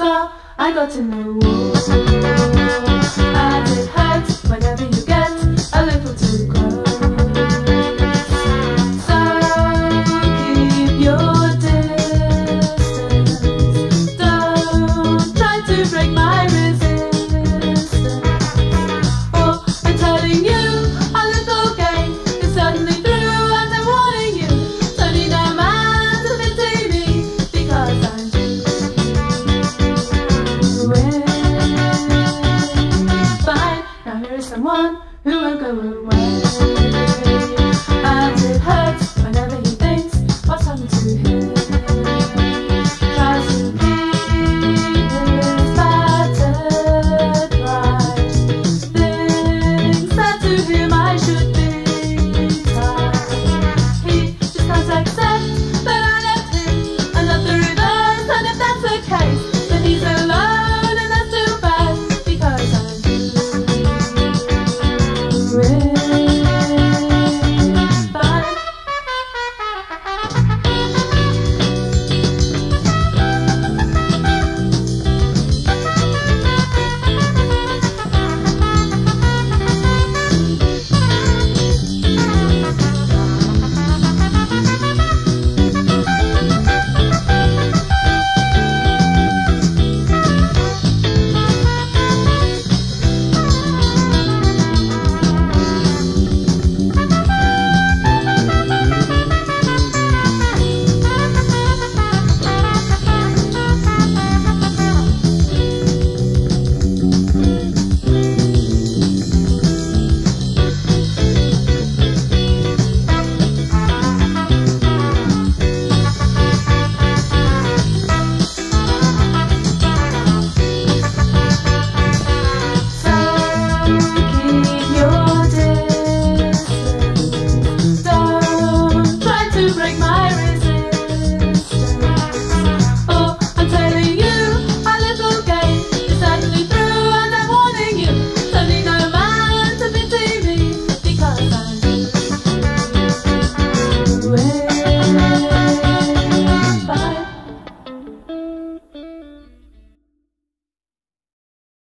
so I got to know. I hear someone who will go away. I it hurts.